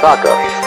Osaka.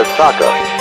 Osaka.